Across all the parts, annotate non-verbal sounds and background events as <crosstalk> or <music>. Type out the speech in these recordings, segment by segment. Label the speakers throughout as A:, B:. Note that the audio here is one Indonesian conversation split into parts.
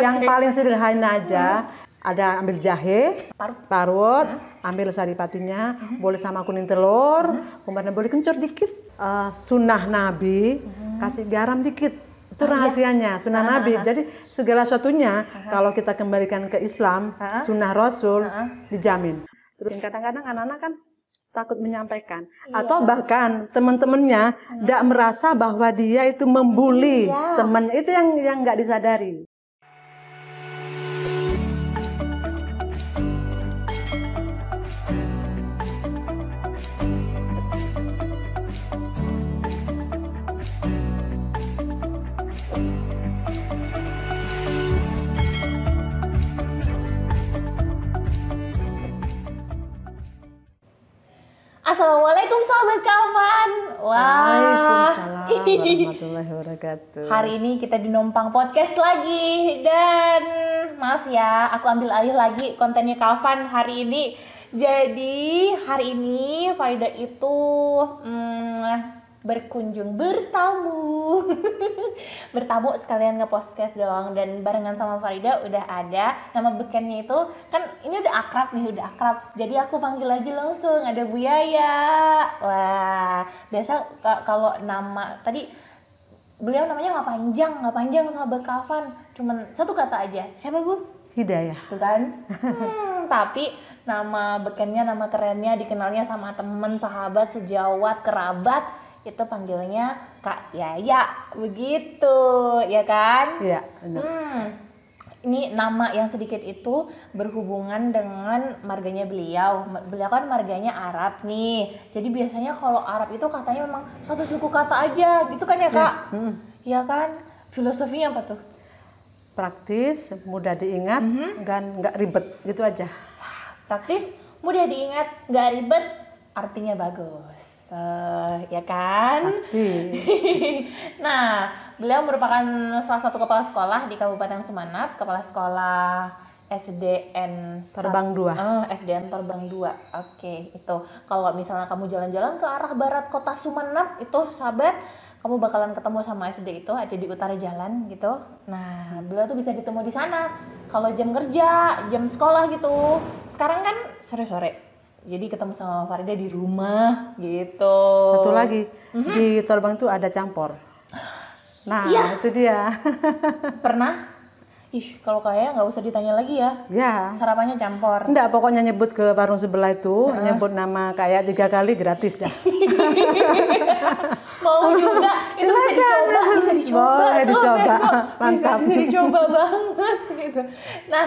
A: Yang paling sederhana aja, ada ambil jahe,
B: Parut.
A: parut, ambil saripatinya, boleh sama kuning telur, kemudian boleh kencur dikit. Eh, sunnah Nabi, kasih garam dikit. Itu rahasianya, sunnah Nabi. Jadi segala sesuatunya kalau kita kembalikan ke Islam, sunnah Rasul dijamin. Terus kadang-kadang anak-anak kan takut menyampaikan. Atau bahkan teman-temannya tidak merasa bahwa dia itu membuli teman itu yang yang nggak disadari.
B: Assalamualaikum sahabat kawan. Wah.
A: Waalaikumsalam warahmatullahi wabarakatuh.
B: Hari ini kita di Nompang Podcast lagi dan maaf ya, aku ambil alih lagi kontennya Kavan hari ini. Jadi hari ini Farida itu hmm, berkunjung bertamu, <laughs> bertamu sekalian nge-podcast doang. Dan barengan sama Farida udah ada. Nama bekennya itu kan ini udah akrab nih udah akrab. Jadi aku panggil aja langsung ada Bu Yaya. Wah biasa ka- kalau nama tadi beliau namanya nggak panjang nggak panjang sahabat kafan. Cuman satu kata aja siapa bu?
A: Hidayah.
B: tuh kan? Hmm, tapi nama bekennya nama kerennya dikenalnya sama temen sahabat sejawat kerabat itu panggilnya kak Yaya begitu ya kan
A: Iya, benar.
B: Hmm. Ini nama yang sedikit itu berhubungan dengan marganya beliau. Beliau kan marganya Arab nih. Jadi biasanya kalau Arab itu katanya memang satu suku kata aja, gitu kan ya kak?
A: Mm.
B: Iya kan? Filosofinya apa tuh?
A: Praktis, mudah diingat, dan nggak ribet gitu aja.
B: Praktis, mudah diingat, nggak ribet, artinya bagus. Eh, ya kan?
A: Pasti. <laughs>
B: nah, beliau merupakan salah satu kepala sekolah di Kabupaten Sumeneb, kepala sekolah SDN
A: Terbang dua.
B: Oh, SDN Terbang 2. Oke, itu. Kalau misalnya kamu jalan-jalan ke arah barat kota Sumeneb, itu sahabat, kamu bakalan ketemu sama SD itu ada di utara jalan gitu. Nah, beliau tuh bisa ketemu di sana. Kalau jam kerja, jam sekolah gitu. Sekarang kan sore-sore. Jadi ketemu sama Farida di rumah gitu.
A: Satu lagi, di Torbang itu ada campur. Nah, itu dia. <laughs>
B: Pernah? Ih, kalau kayak nggak usah ditanya lagi ya.
A: ya.
B: Sarapannya campur.
A: Enggak, pokoknya nyebut ke warung sebelah itu, nyebut nama kayak tiga kali gratis dah. <laughs>
B: Mau juga, itu bisa dicoba, bisa dicoba
A: Boleh
B: tuh
A: dicoba.
B: besok. Bisa, bisa dicoba banget gitu. Nah,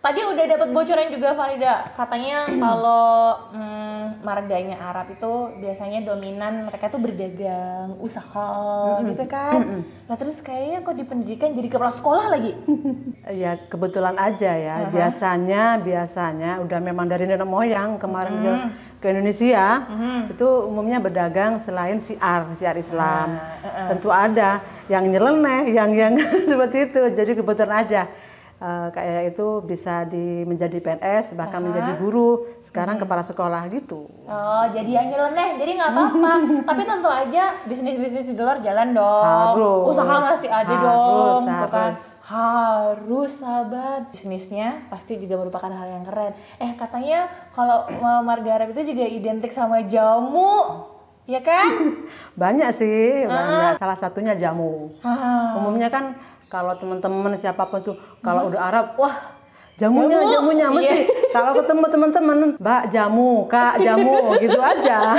B: tadi udah dapat bocoran juga Farida, katanya <clears throat> kalau hmm, marganya Arab itu biasanya dominan mereka tuh berdagang, usaha gitu kan. Nah, terus kayaknya kok di pendidikan jadi kepala sekolah lagi. <laughs>
A: Ya kebetulan aja ya. Biasanya, biasanya udah memang dari nenek moyang kemarin ke, ke Indonesia itu umumnya berdagang selain siar, siar Islam. Tentu ada yang nyeleneh, yang yang <laughs> seperti itu. Jadi kebetulan aja. Eh, kayak itu bisa di menjadi PNS bahkan menjadi guru sekarang kepala sekolah gitu
B: Oh, jadi yang nyeleneh, jadi nggak apa-apa. Tapi tentu aja bisnis-bisnis di luar jalan dong.
A: Harus.
B: Usaha masih ada
A: Harus,
B: dong, gitu kan.
A: harus.
B: Harus, sahabat. Bisnisnya pasti juga merupakan hal yang keren. Eh, katanya kalau uh, marga Arab itu juga identik sama jamu, ya kan? <laughs>
A: banyak sih banyak salah satunya jamu
B: Ah,
A: umumnya kan kalau teman-teman siapa pun tuh kalau udah Arab wah jamunya
B: Jamu.
A: jamunya mesti <laughs> kalau ketemu teman-teman mbak jamu kak jamu gitu aja.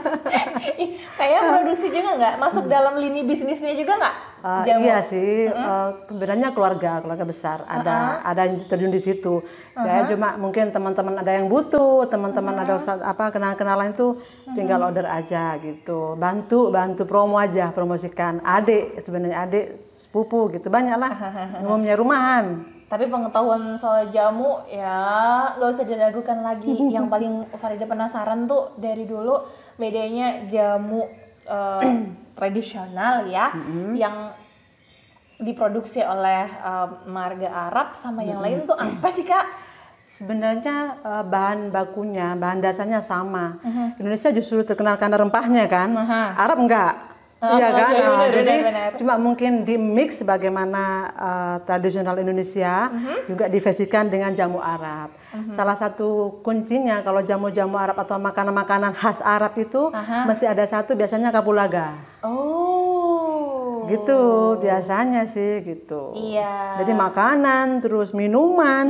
A: <laughs>
B: Kayak produksi juga nggak? Masuk dalam lini bisnisnya juga nggak?
A: Uh,
B: jamu.
A: iya sih uh, sebenarnya keluarga keluarga besar. Ada ada yang terjun di situ. Saya cuma mungkin teman-teman ada yang butuh teman-teman ada usaha- apa kenal-kenalan itu tinggal order aja gitu. Bantu bantu promo aja promosikan. Adik sebenarnya adik sepupu gitu banyak lah umumnya <laughs> rumahan
B: Tapi pengetahuan soal jamu ya nggak usah diragukan lagi. <laughs> Yang paling Farida penasaran tuh dari dulu bedanya jamu eh, <clears throat> tradisional ya, yang diproduksi oleh eh, marga Arab sama yang lain tuh apa sih kak?
A: Sebenarnya eh, bahan bakunya, bahan dasarnya sama. Indonesia justru terkenal karena rempahnya kan.
B: Aha.
A: Arab enggak. Iya kan?
B: iya,
A: Nah,
B: benar,
A: jadi
B: benar, benar.
A: cuma mungkin di mix bagaimana uh, tradisional Indonesia
B: Mhm.
A: juga diversikan dengan jamu Arab. Salah satu kuncinya kalau jamu-jamu Arab atau makanan-makanan khas Arab itu mesti ada satu biasanya kapulaga.
B: Oh.
A: Gitu biasanya sih gitu.
B: Iya.
A: Jadi makanan, terus minuman.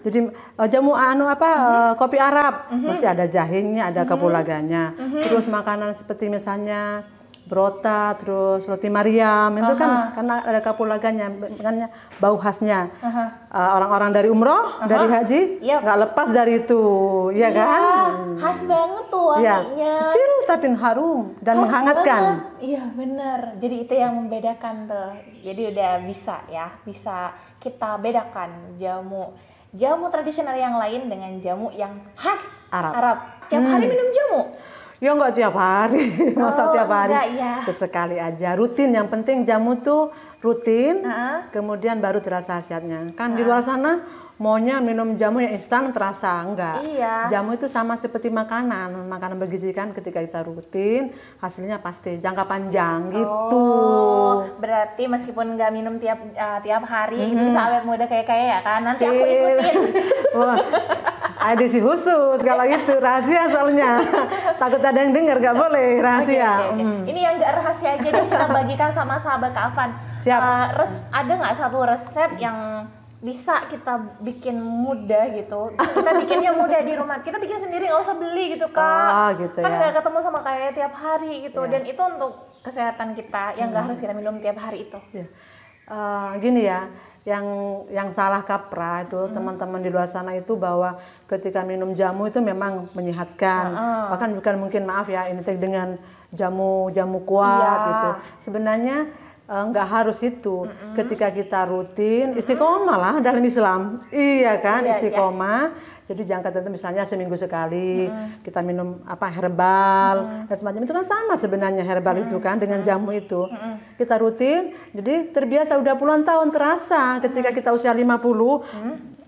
A: Jadi uh, jamu anu apa uh, kopi Arab mesti ada jahenya, ada kapulaganya. Terus makanan seperti misalnya brota, terus roti Mariam itu kan karena ada kapulaganya, makanya bau khasnya. Uh, orang-orang dari umroh, dari haji
B: Yap.
A: nggak lepas dari itu, ya kan?
B: Ah, khas banget tuh
A: Ya,
B: wanginya.
A: kecil tapi harum dan
B: Khas
A: menghangatkan.
B: Iya bener. Jadi itu yang membedakan tuh. Jadi udah bisa ya, bisa kita bedakan jamu jamu tradisional yang lain dengan jamu yang khas
A: Arab.
B: Tiap hari minum jamu.
A: Ya nggak tiap hari, <laughs> masa
B: Oh,
A: tiap hari.
B: enggak, ya.
A: Sesekali aja, rutin. Yang penting jamu tuh rutin,
B: Heeh.
A: kemudian baru terasa khasiatnya. Kan di luar sana maunya minum jamu yang instan terasa, enggak.
B: Iya.
A: Jamu itu sama seperti makanan, makanan bergizi kan ketika kita rutin, hasilnya pasti jangka panjang gitu.
B: Oh, berarti meskipun nggak minum tiap uh, tiap hari itu bisa awet muda kayak kayak ya kan? Nanti aku
A: Sip.
B: ikutin. <laughs>
A: Wah, edisi khusus kalau itu rahasia soalnya. Takut ada yang dengar, nggak boleh rahasia.
B: Oke, oke, oke.
A: Mm.
B: Ini yang nggak rahasia aja deh kita bagikan sama sahabat Kak Afan.
A: Siap.
B: Eh, res- ada nggak satu resep yang bisa kita bikin mudah gitu? Kita bikinnya mudah di rumah. Kita bikin sendiri nggak usah beli gitu kak.
A: Oh, gitu
B: kan
A: ya.
B: nggak ketemu sama kayak tiap hari gitu. Dan itu untuk kesehatan kita yang nggak harus kita minum tiap hari itu.
A: Ya. Eh, gini ya, yang yang salah kaprah itu teman-teman di luar sana itu bahwa ketika minum jamu itu memang menyehatkan. Bahkan bukan mungkin maaf ya ini dengan jamu-jamu kuat
B: Iya.
A: gitu. Sebenarnya eh, nggak harus itu. Ketika kita rutin istiqomah lah dalam Islam. Iya kan,
B: Iya, iya.
A: istiqomah. Jadi jangka tertentu misalnya seminggu sekali kita minum apa herbal dan semacam itu kan sama sebenarnya herbal itu kan dengan jamu itu. Kita rutin jadi terbiasa udah puluhan tahun terasa ketika kita usia 50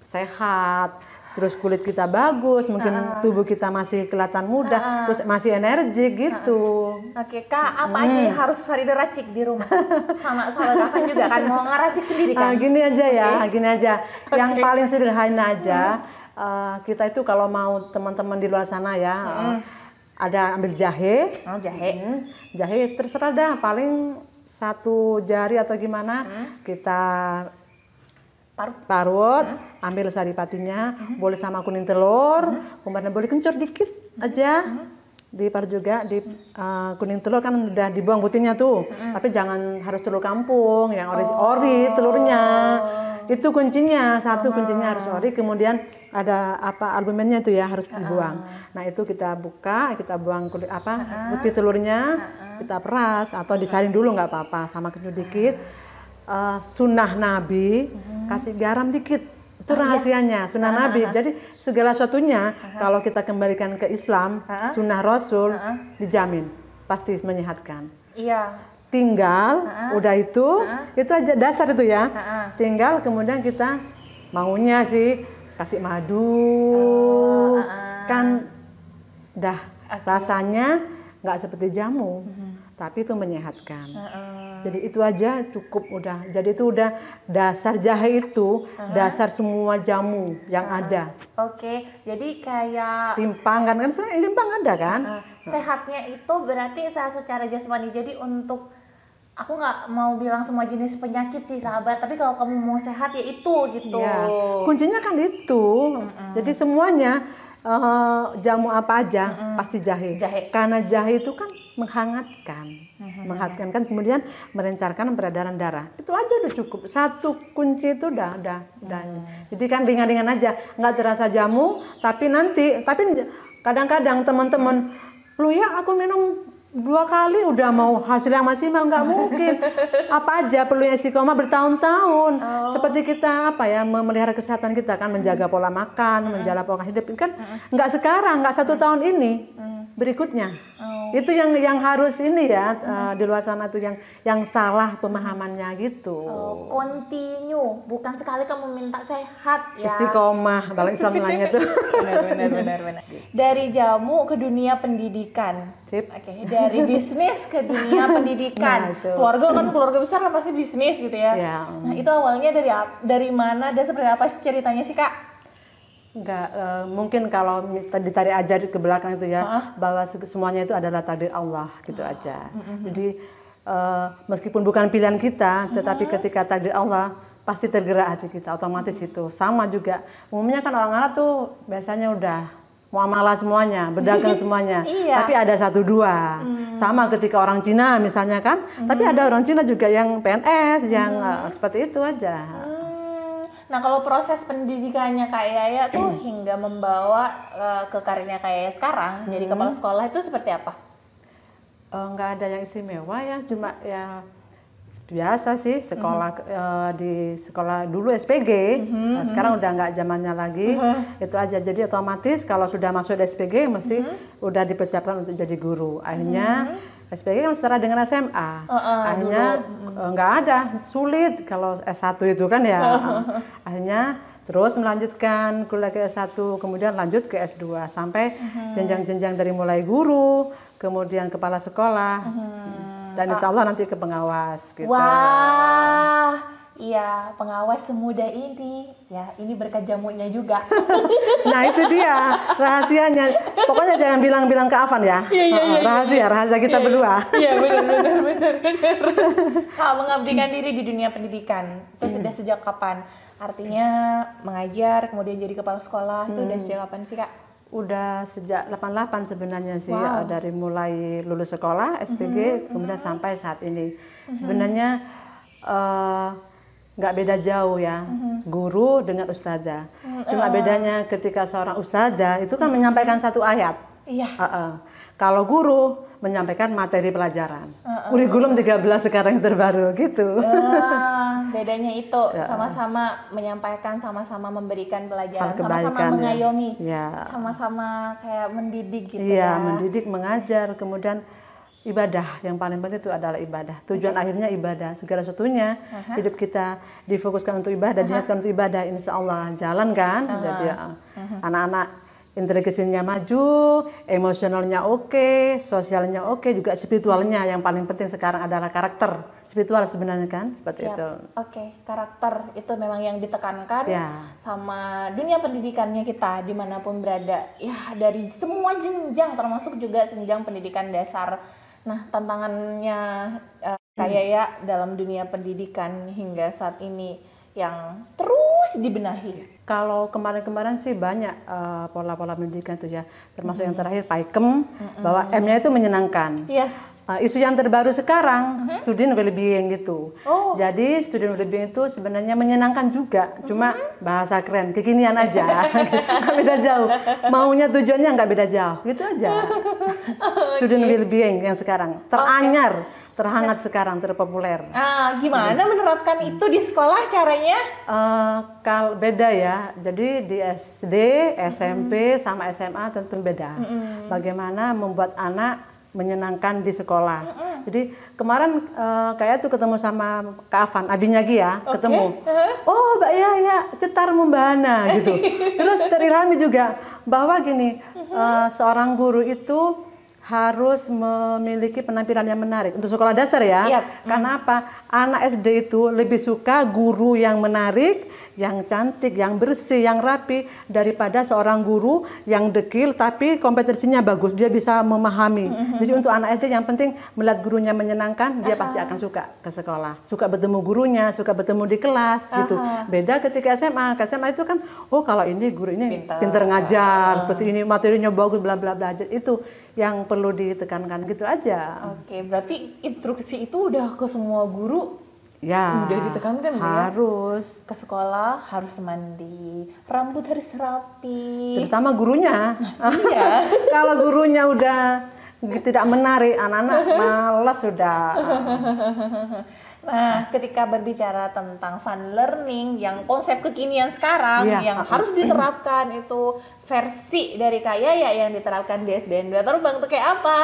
A: sehat. Terus kulit kita bagus, mungkin tubuh kita masih kelihatan muda, terus masih energi gitu.
B: Oke kak, apa aja yang harus Farida racik di rumah? Sama sahabat Kak juga kan mau ngeracik sendiri
A: Ah,
B: kan?
A: gini aja ya, gini aja. Yang paling sederhana aja, eh, kita itu kalau mau teman-teman di luar sana ya, eh, ada ambil jahe,
B: Oh jahe.
A: Hmm, jahe terserah dah, paling satu jari atau gimana kita
B: Parut.
A: parut, ambil saripatinya, boleh sama kuning telur, kemudian boleh kencur dikit aja. Diparut juga di eh, kuning telur kan udah dibuang putihnya tuh, tapi jangan harus telur kampung, yang ori ori telurnya. Itu kuncinya, satu kuncinya harus ori, kemudian ada apa albumennya itu ya harus dibuang. Nah itu kita buka, kita buang kulit apa putih telurnya, kita peras atau disaring dulu nggak apa-apa, sama kencur dikit. Eh, sunnah Nabi kasih garam dikit itu rahasianya sunnah Nabi. jadi segala sesuatunya kalau kita kembalikan ke Islam sunnah Rasul dijamin pasti menyehatkan.
B: Iya.
A: tinggal udah itu itu aja dasar itu ya. Tinggal kemudian kita maunya sih kasih madu. Kan dah rasanya nggak seperti jamu tapi itu menyehatkan jadi itu aja cukup udah. Jadi itu udah dasar jahe itu dasar semua jamu yang ada.
B: Oke, jadi kayak
A: Limpang kan kan sebenarnya limpang ada kan?
B: eh, sehatnya itu berarti sehat secara jasmani. Jadi untuk aku nggak mau bilang semua jenis penyakit sih sahabat, tapi kalau kamu mau sehat ya itu gitu.
A: Iya. Kuncinya kan itu. Jadi semuanya eh, jamu apa aja pasti jahe.
B: Jahe.
A: Karena jahe itu kan menghangatkan. Menghangatkan kan kemudian merencarkan peredaran darah. Itu aja udah cukup. Satu kunci itu udah udah udah. Jadi kan ringan-ringan aja, nggak terasa jamu, tapi nanti tapi kadang-kadang teman-teman lu ya aku minum dua kali udah mau hasil yang maksimal nggak mungkin. Apa aja perlu istiqomah bertahun-tahun. Seperti kita apa ya memelihara kesehatan kita kan menjaga pola makan menjaga pola hidup. Kan nggak sekarang nggak satu tahun ini berikutnya. Itu yang yang harus ini ya eh, di luar sana tuh yang yang salah pemahamannya gitu.
B: Oh, continue, bukan sekali kamu minta sehat ya.
A: istiqomah balik lainnya tuh. <laughs>
B: Benar benar benar benar. Dari jamu ke dunia pendidikan.
A: Sip.
B: Oke, dari bisnis ke dunia <laughs> pendidikan.
A: Nah, itu.
B: keluarga kan keluarga besar kan pasti bisnis gitu ya.
A: Iya.
B: Nah, itu awalnya dari dari mana dan seperti apa sih ceritanya sih, Kak?
A: Enggak, eh, mungkin kalau tadi ditarik aja ke belakang itu ya, bahwa se- semuanya itu adalah takdir Allah gitu aja. Jadi eh, meskipun bukan pilihan kita, tetapi ketika takdir Allah pasti tergerak hati kita, otomatis itu. Sama juga, umumnya kan orang Arab tuh biasanya udah muamalah semuanya, berdagang <laughs> semuanya.
B: Iya.
A: Tapi ada satu dua. Sama ketika orang Cina misalnya kan, tapi ada orang Cina juga yang PNS, yang eh, seperti itu aja.
B: Hmm, Nah, kalau proses pendidikannya Kak Yaya tuh <clears throat> hingga membawa eh, ke karirnya Kak Yaya sekarang jadi kepala sekolah itu seperti apa?
A: Eh, nggak ada yang istimewa ya cuma ya biasa sih sekolah eh, di sekolah dulu SPG Nah, sekarang udah nggak zamannya lagi. Itu aja. Jadi otomatis kalau sudah masuk di SPG mesti udah dipersiapkan untuk jadi guru. Akhirnya SPG kan setara dengan SMA akhirnya eh, nggak ada. Sulit kalau S1 itu kan ya. Akhirnya terus melanjutkan kuliah ke S1 kemudian lanjut ke S2 sampai jenjang-jenjang dari mulai guru kemudian kepala sekolah dan insya Allah nanti ke pengawas gitu.
B: Wah, iya pengawas semuda ini, ya ini berkat jamunya juga. <laughs>
A: Nah itu dia rahasianya. Pokoknya jangan bilang-bilang ke Afan ya. Heeh, rahasia, rahasia kita berdua.
B: Iya benar <laughs> benar benar benar. Kak mengabdikan diri di dunia pendidikan itu sudah sejak kapan? Artinya mengajar, kemudian jadi kepala sekolah itu udah sejak kapan sih kak?
A: Udah sejak 88 sebenarnya sih eh, dari mulai lulus sekolah SPG kemudian sampai saat ini. Sebenarnya eh, nggak beda jauh ya guru dengan ustazah. Cuma bedanya ketika seorang ustazah itu kan menyampaikan satu ayat.
B: Iya.
A: Heeh. Kalau guru menyampaikan materi pelajaran. Kurikulum 13 sekarang yang terbaru gitu.
B: Ah, bedanya itu <laughs> sama-sama menyampaikan, sama-sama memberikan pelajaran, sama-sama
A: ya.
B: mengayomi,
A: Ya.
B: sama-sama kayak mendidik gitu
A: Iya,
B: ya.
A: mendidik, mengajar, kemudian ibadah. Yang paling penting itu adalah ibadah. Tujuan akhirnya ibadah. Segala sesuatunya hidup kita difokuskan untuk ibadah, diniatkan untuk ibadah. Insya Allah jalan kan. Jadi ya, anak-anak inteligensinya maju, emosionalnya oke, sosialnya oke, juga spiritualnya yang paling penting sekarang adalah karakter spiritual sebenarnya kan seperti
B: Siap.
A: itu.
B: Oke, karakter itu memang yang ditekankan
A: Ya.
B: sama dunia pendidikannya kita di mana pun berada. Ya dari semua jenjang termasuk juga jenjang pendidikan dasar. Nah tantangannya eh, kayak ya dalam dunia pendidikan hingga saat ini yang terus dibenahi.
A: Kalau kemarin-kemarin sih banyak eh, pola-pola pendidikan itu ya, termasuk yang terakhir PAIKEM, bahwa M-nya itu menyenangkan.
B: Yes.
A: Eh, isu yang terbaru sekarang, student well-being gitu.
B: Oh.
A: Jadi student well-being itu sebenarnya menyenangkan juga, cuma bahasa keren, kekinian aja, <laughs> nggak beda jauh. Maunya tujuannya nggak beda jauh, gitu aja. <laughs> student well-being yang sekarang teranyar, terhangat sekarang, terpopuler.
B: Ah, gimana menerapkan itu di sekolah caranya?
A: Eh, kal beda ya. Jadi di SD, SMP sama SMA tentu beda. Bagaimana membuat anak menyenangkan di sekolah. Jadi kemarin eh, kayak tuh ketemu sama Kak Afan, abinya Gi ya, ketemu. Oh, Mbak ya ya, cetar membana gitu. <laughs> Terus terilhami juga bahwa gini, eh, seorang guru itu harus memiliki penampilan yang menarik untuk sekolah dasar ya.
B: Iya.
A: Karena apa? Anak SD itu lebih suka guru yang menarik, yang cantik, yang bersih, yang rapi daripada seorang guru yang dekil tapi kompetensinya bagus. Dia bisa memahami. Jadi untuk anak SD yang penting melihat gurunya menyenangkan, dia pasti akan suka ke sekolah. Suka bertemu gurunya, suka bertemu di kelas gitu. Beda ketika SMA. Ke SMA itu kan oh kalau ini guru ini
B: Pintar.
A: pintar ngajar, seperti ini materinya bagus bla bla bla. Itu yang perlu ditekankan gitu aja.
B: Oke, berarti instruksi itu udah ke semua guru
A: Ya.
B: Udah ditekankan ya?
A: Harus.
B: ke sekolah harus mandi, rambut harus rapi.
A: Terutama gurunya.
B: Iya. <laughs>
A: Kalau gurunya udah tidak menarik, anak-anak malas sudah. <laughs>
B: Nah, ketika berbicara tentang fun learning yang konsep kekinian sekarang
A: Iya.
B: yang harus diterapkan itu versi dari kaya ya yang diterapkan di SBN 2 terbang itu kayak apa?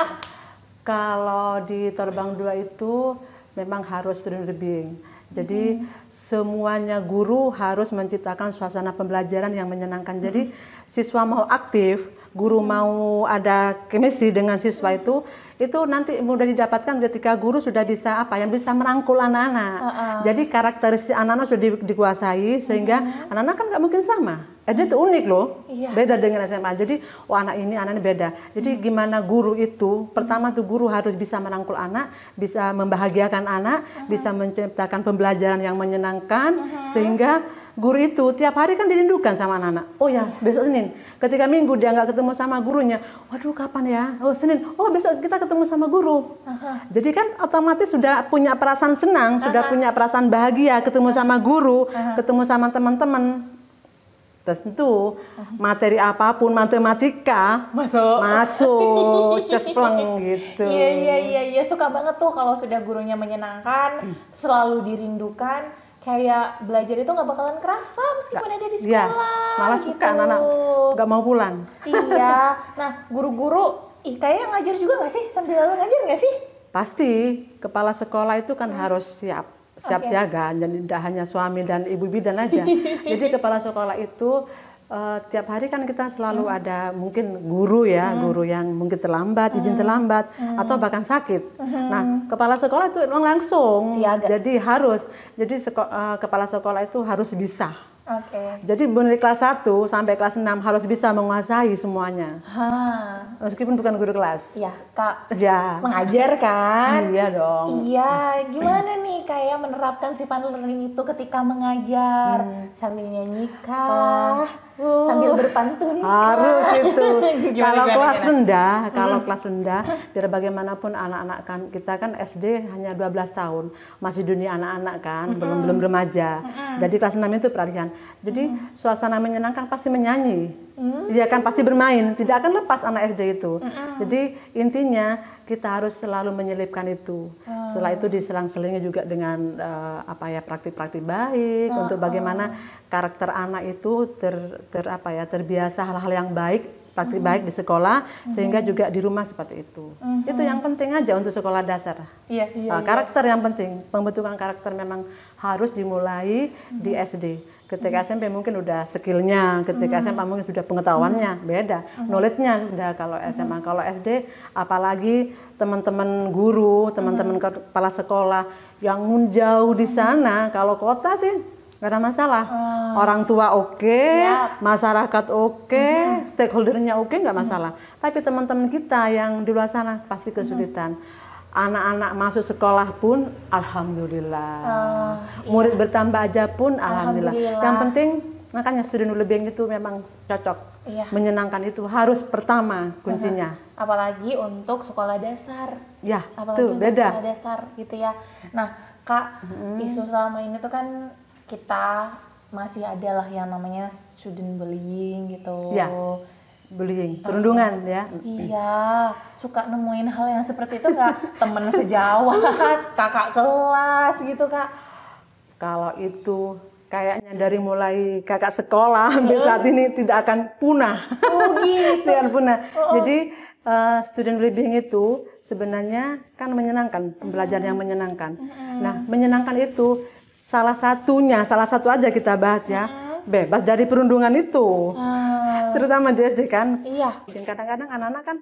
A: Kalau di terbang dua itu memang harus student well-being. Jadi semuanya guru harus menciptakan suasana pembelajaran yang menyenangkan. Jadi siswa mau aktif, guru mau ada chemistry dengan siswa itu itu nanti mudah didapatkan ketika guru sudah bisa apa yang bisa merangkul anak-anak. Jadi karakteristik anak-anak sudah di- dikuasai sehingga anak-anak kan nggak mungkin sama. Eh, dia itu unik loh,
B: Iya.
A: beda dengan SMA. Jadi oh anak ini anak ini beda. Jadi gimana guru itu? Pertama tuh guru harus bisa merangkul anak, bisa membahagiakan anak, bisa menciptakan pembelajaran yang menyenangkan sehingga guru itu tiap hari kan dirindukan sama anak-anak. Oh ya, besok Senin. Ketika Minggu dia nggak ketemu sama gurunya, waduh kapan ya? Oh Senin. Oh besok kita ketemu sama guru. Jadi kan otomatis sudah punya perasaan senang, sudah punya perasaan bahagia ketemu sama guru, ketemu sama teman-teman. Tentu materi apa pun matematika
B: Masuk.
A: masuk <laughs> cespleng gitu.
B: Iya iya iya iya suka banget tuh kalau sudah gurunya menyenangkan, selalu dirindukan. Kayak belajar itu nggak bakalan kerasa meskipun ada di
A: Iya,
B: sekolah.
A: malah
B: gitu.
A: suka anak-anak nggak mau pulang.
B: iya. <laughs> Nah guru-guru, ih kayak ngajar juga nggak sih? Sambil lalu ngajar nggak sih?
A: Pasti kepala sekolah itu kan harus siap, siap
B: Oke.
A: siaga. Jadi tidak hanya suami dan ibu bidan aja. <laughs> Jadi kepala sekolah itu eh, tiap hari kan kita selalu ada mungkin guru ya, guru yang mungkin terlambat, izin terlambat atau bahkan sakit. Nah, kepala sekolah itu memang langsung.
B: Siaga.
A: Jadi harus. Jadi seko- eh, kepala sekolah itu harus bisa.
B: Oke.
A: Jadi dari kelas 1 sampai kelas 6 harus bisa menguasai semuanya.
B: Hah.
A: Meskipun bukan guru kelas.
B: Iya kak.
A: Ya.
B: Mengajar kan?
A: Iya dong.
B: Iya, gimana nih kayak menerapkan si learning itu ketika mengajar sambil nyanyi kah,
A: Oh.
B: Sambil berpantun
A: Harus itu. <laughs> Kalau kelas
B: gimana?
A: rendah, kalau kelas rendah, biar bagaimanapun anak-anak kan kita kan SD hanya 12 tahun, masih dunia anak-anak kan, belum belum remaja. Jadi kelas 6 itu peralihan. Jadi suasana menyenangkan pasti menyanyi. Dia kan pasti bermain, tidak akan lepas anak SD itu. Jadi intinya kita harus selalu menyelipkan itu. Setelah itu diselang-selingi juga dengan eh, apa ya praktik-praktik baik untuk bagaimana karakter anak itu ter, ter apa ya terbiasa hal-hal yang baik praktik baik di sekolah sehingga juga di rumah seperti itu. Itu yang penting aja untuk sekolah dasar.
B: Iya, iya.
A: Nah, karakter yang penting, pembentukan karakter memang harus dimulai di SD. Ketika SMP mungkin udah skillnya, ketika SMA mungkin sudah pengetahuannya, beda. Knowledge-nya sudah kalau SMA. Kalau SD, apalagi teman-teman guru, teman-teman kepala sekolah yang jauh di sana, kalau kota sih nggak ada masalah. Orang tua oke,
B: Yap.
A: masyarakat oke, stakeholdernya oke nggak masalah. Tapi teman-teman kita yang di luar sana pasti kesulitan. Anak-anak masuk sekolah pun, alhamdulillah. Murid bertambah aja pun, alhamdulillah.
B: Alhamdulillah.
A: Yang penting makanya student well-being itu memang cocok,
B: Iya.
A: menyenangkan itu harus pertama kuncinya.
B: Apalagi untuk sekolah dasar.
A: Ya,
B: Apalagi
A: tuh
B: untuk
A: beda.
B: sekolah dasar gitu ya. Nah, Kak, isu selama ini tuh kan kita masih ada lah yang namanya student bullying gitu.
A: Ya. Bullying, perundungan ya.
B: Iya, suka nemuin hal yang seperti itu nggak <laughs> temen sejawat, kakak kelas gitu kak.
A: Kalau itu kayaknya dari mulai kakak sekolah sampai saat ini tidak akan punah.
B: Oh gitu. <laughs>
A: tidak punah. Jadi eh, student well-being itu sebenarnya kan menyenangkan, pembelajaran yang menyenangkan. Nah, menyenangkan itu salah satunya, salah satu aja kita bahas ya, bebas dari perundungan itu.
B: Ah,
A: Terutama di SD kan.
B: iya,
A: Dan kadang-kadang anak-anak kan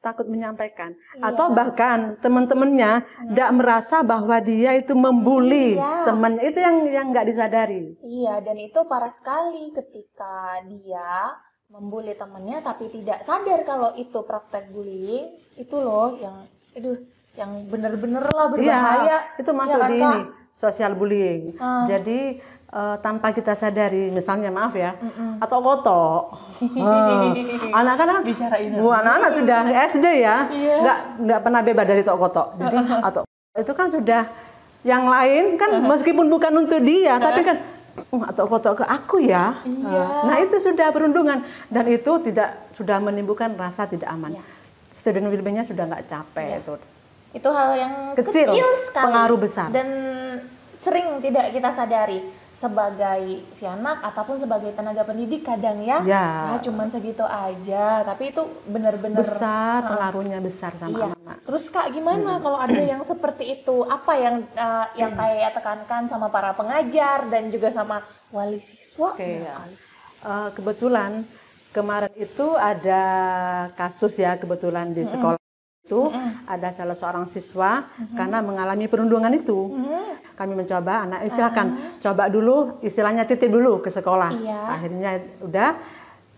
A: takut menyampaikan atau bahkan teman-temannya tidak merasa bahwa dia itu membuli
B: Iya.
A: temannya itu yang yang nggak disadari
B: iya dan itu parah sekali ketika dia membuli temennya tapi tidak sadar kalau itu praktek bullying itu loh yang itu yang bener-bener lah berbahaya.
A: Iya, itu masuk
B: Iya kan,
A: di
B: Kak?
A: ini social bullying.
B: Ah.
A: Jadi eh, tanpa kita sadari, misalnya maaf ya, atau kotok. Ah, <laughs> anak-anak,
B: Bicarain.
A: Bu, anak-anak sudah SD ya,
B: Iya.
A: nggak nggak pernah bebas dari tok kotok. Jadi <laughs> atau itu kan sudah yang lain kan meskipun bukan untuk dia, tapi kan "Oh, atau kotok ke aku ya.
B: Iya.
A: Nah itu sudah perundungan dan itu tidak sudah menimbulkan rasa tidak aman.
B: Iya.
A: Student well-being-nya sudah nggak capek itu.
B: Itu hal yang
A: Kecil,
B: kecil, sekali
A: pengaruh besar.
B: dan sering tidak kita sadari. Sebagai si anak ataupun sebagai tenaga pendidik kadang ya,
A: Ya.
B: ya cuman segitu aja, tapi itu benar-benar
A: besar pengaruhnya besar sama
B: Iya.
A: anak.
B: Terus kak gimana kalau ada yang seperti itu? Apa yang uh, yang kayak tekankan sama para pengajar dan juga sama wali siswa?
A: Oke, ya. Eh, kebetulan kemarin itu ada kasus ya kebetulan di sekolah itu ada salah seorang siswa karena mengalami perundungan itu. Kami mencoba anak eh, silakan coba dulu istilahnya titip dulu ke sekolah.
B: Iya.
A: Akhirnya udah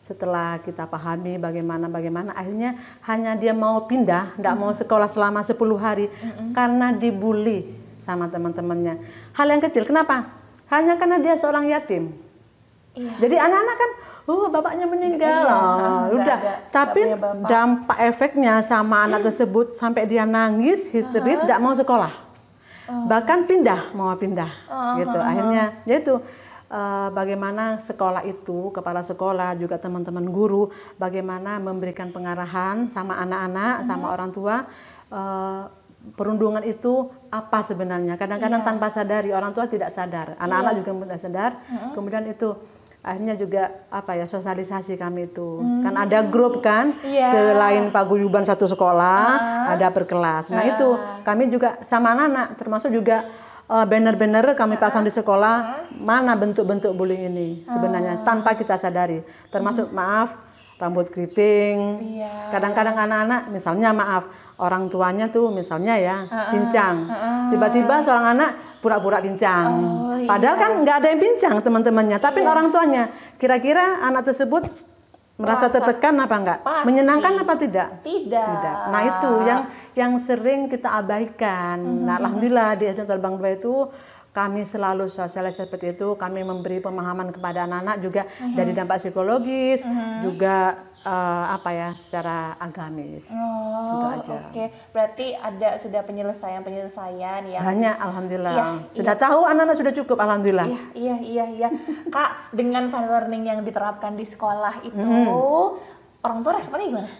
A: setelah kita pahami bagaimana bagaimana akhirnya hanya dia mau pindah, tidak mau sekolah selama 10 hari karena dibully sama teman-temannya. Hal yang kecil, kenapa? Hanya karena dia seorang yatim.
B: Iya.
A: Jadi anak-anak kan, oh bapaknya meninggal,
B: Iya,
A: Oh, udah.
B: ada,
A: Tapi dampak efeknya sama anak tersebut sampai dia nangis, histeris, tidak mau sekolah,
B: Oh.
A: bahkan pindah, mau pindah, gitu. Akhirnya, yaitu eh, bagaimana sekolah itu, kepala sekolah juga teman-teman guru, bagaimana memberikan pengarahan sama anak-anak, sama orang tua. eh, perundungan itu apa sebenarnya? Kadang-kadang tanpa sadari orang tua tidak sadar, anak-anak juga tidak sadar. Kemudian itu akhirnya juga apa ya sosialisasi kami itu. Kan ada grup kan
B: Iya.
A: selain paguyuban satu sekolah ada per kelas. Nah itu kami juga sama anak-anak termasuk juga eh, banner-banner kami pasang di sekolah mana bentuk-bentuk bullying ini sebenarnya tanpa kita sadari. Termasuk maaf rambut keriting.
B: Iya.
A: kadang-kadang anak-anak misalnya maaf orang tuanya tuh misalnya ya pincang. Tiba-tiba seorang anak pura-pura pincang
B: Oh, iya.
A: padahal kan nggak ada yang pincang teman-temannya tapi orang tuanya kira-kira anak tersebut merasa
B: Merasa-
A: tertekan apa enggak
B: Pasti.
A: menyenangkan apa tidak
B: Tidak.
A: tidak. Nah itu yang yang sering kita abaikan.
B: Mhm.
A: Nah alhamdulillah di SD Terbang 2 itu kami selalu sosialisasi seperti itu. Kami memberi pemahaman kepada anak-anak juga
B: Mhm.
A: dari dampak psikologis, juga eh, apa ya secara agamis. Gitu
B: Oh,
A: aja.
B: oke. Berarti ada sudah penyelesaian-penyelesaian yang
A: Hanya alhamdulillah
B: Iya,
A: sudah tahu anak-anak sudah cukup alhamdulillah.
B: Iya, iya, iya, iya. Kak, dengan fun learning yang diterapkan di sekolah itu,
A: Mhm.
B: orang tua responnya gimana?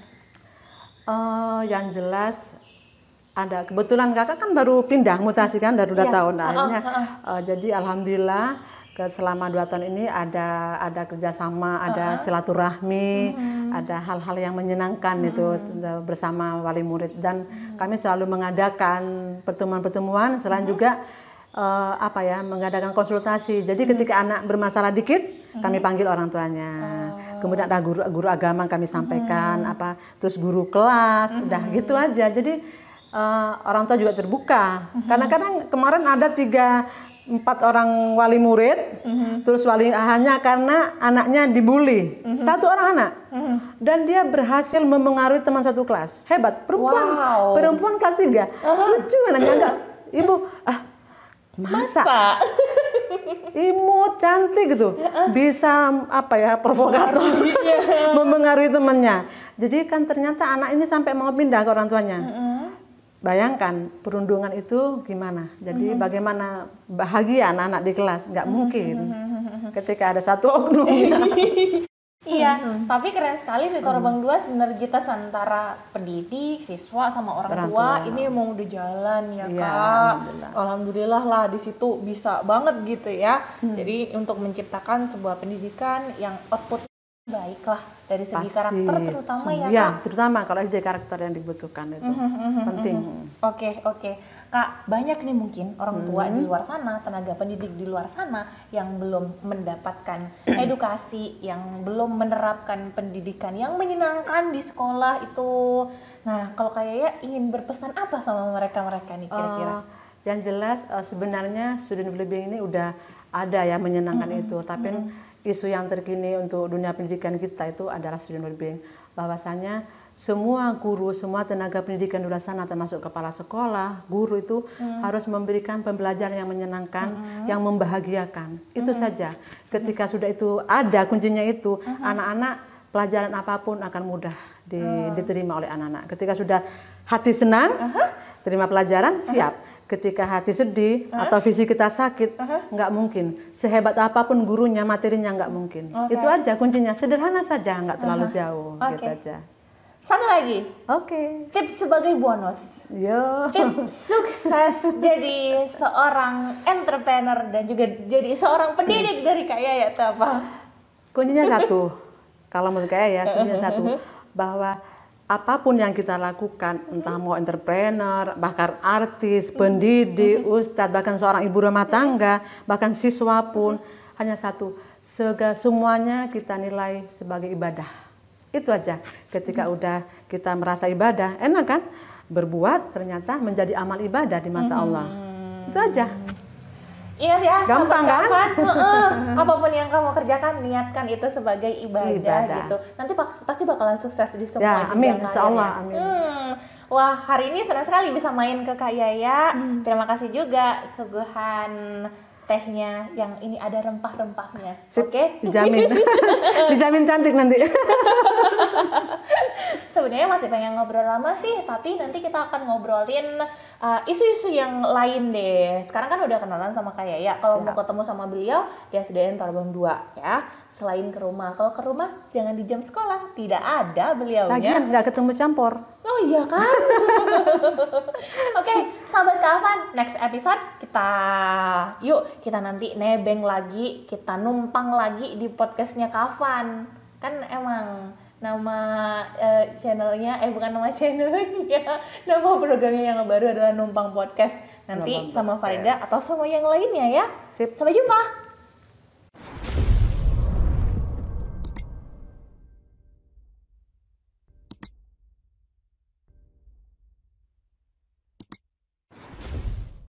A: Eh, yang jelas ada kebetulan kakak kan baru pindah mutasi kan dari dua
B: Iya.
A: tahun Nah,
B: Heeh,
A: akhirnya eh, jadi alhamdulillah ke selama dua tahun ini ada ada kerjasama ada silaturahmi ada hal-hal yang menyenangkan itu bersama wali murid. Dan kami selalu mengadakan pertemuan-pertemuan selain juga eh, apa ya mengadakan konsultasi. Jadi ketika anak bermasalah dikit kami panggil orang tuanya. Kemudian ada guru guru agama kami sampaikan apa terus guru kelas udah gitu aja. Jadi eh, orang tua juga terbuka. Karena kadang kemarin ada tiga empat orang wali murid terus wali hanya karena anaknya dibully. Satu orang anak. Dan dia berhasil memengaruhi teman satu kelas. Hebat. Perempuan.
B: Wow.
A: perempuan kelas tiga. Lucu anaknya enggak ibu ah masa <laughs> imut cantik gitu. Bisa apa ya provokator. <laughs> Memengaruhi temannya. Jadi kan ternyata anak ini sampai mau pindah ke orang tuanya bayangkan perundungan itu gimana? Jadi bagaimana bahagia anak-anak di kelas? Nggak mungkin. Ketika ada satu oknum. <laughs>
B: Iya, tapi keren sekali di Torbang 2 sinergitas antara pendidik, siswa sama orang,
A: Orang
B: tua,
A: tua.
B: ini emang udah jalan ya,
A: Iya,
B: Kak.
A: alhamdulillah.
B: Alhamdulillah lah di situ bisa banget gitu ya. Jadi untuk menciptakan sebuah pendidikan yang output baik lah dari segi
A: Pasti.
B: karakter terutama ya,
A: ya
B: Kak.
A: terutama kalau SD karakter yang dibutuhkan itu penting
B: Oke, oke. Kak, banyak nih mungkin orang tua
A: Hmm.
B: di luar sana, tenaga pendidik di luar sana yang belum mendapatkan edukasi, yang belum menerapkan pendidikan yang menyenangkan di sekolah itu. Nah, kalau kayak ya ingin berpesan apa sama mereka-mereka nih kira-kira?
A: Eh, yang jelas eh, sebenarnya student well-being ini udah ada ya menyenangkan itu tapi isu yang terkini untuk dunia pendidikan kita itu adalah student well-being bahwasanya semua guru, semua tenaga pendidikan di luar sana termasuk kepala sekolah, guru itu harus memberikan pembelajaran yang menyenangkan, yang membahagiakan. Itu saja. Ketika sudah itu ada kuncinya itu, anak-anak pelajaran apa pun akan mudah di- diterima oleh anak-anak. Ketika sudah hati senang, terima pelajaran, siap. Ketika hati sedih atau visi kita sakit, nggak mungkin. Sehebat apa pun gurunya, materinya nggak mungkin.
B: Oke.
A: Itu aja kuncinya. Sederhana saja, nggak terlalu jauh.
B: Oke.
A: Gitu aja.
B: Satu lagi,
A: Oke.
B: tips sebagai bonus.
A: Yo.
B: Tips <laughs> sukses jadi seorang entrepreneur dan juga jadi seorang pendidik dari Kak Yaya itu apa?
A: Kuncinya satu. <laughs> Kalau menurut saya ya, kuncinya satu bahwa apa pun yang kita lakukan, entah mau entrepreneur, bahkan artis, pendidik, ustadz, bahkan seorang ibu rumah tangga, bahkan siswa pun hanya satu, sega semuanya kita nilai sebagai ibadah. Itu aja. Ketika udah kita merasa ibadah, enak kan? Berbuat ternyata menjadi amal ibadah di mata Allah. Itu aja.
B: Ingat ya,
A: Gampang, kan? <laughs>
B: heeh, apa pun yang kamu kerjakan, niatkan itu sebagai ibadah,
A: Ibadah.
B: gitu. Nanti pasti bakalan sukses di semua
A: Ya, amin, insya Allah, amin.
B: Hmm. Wah, hari ini senang sekali bisa main ke Kak Yaya.
A: Hmm.
B: Terima kasih juga suguhan tehnya yang ini ada rempah-rempahnya. Oke.
A: Dijamin. <laughs> Dijamin cantik nanti. <laughs>
B: Sebenarnya masih pengen ngobrol lama sih, tapi nanti kita akan ngobrolin uh, isu-isu yang lain deh. Sekarang kan udah kenalan sama Kak Yaya. Kalau mau ketemu sama beliau, dia sediain torbang dua ya. Selain ke rumah, kalau ke rumah jangan di jam sekolah, tidak ada beliaunya.
A: Lagian nggak ketemu campur.
B: Oh iya kan? <laughs> Oke, sahabat kawan, next episode kita yuk kita nanti nebeng lagi, kita numpang lagi di podcastnya Kavan. Kan emang nama eh, channelnya, eh bukan nama channelnya, <laughs> nama programnya yang baru adalah Numpang Podcast. Nanti
A: Numpang
B: sama
A: Podcast.
B: Farida atau sama yang lainnya ya.
A: Sip.
B: Sampai jumpa.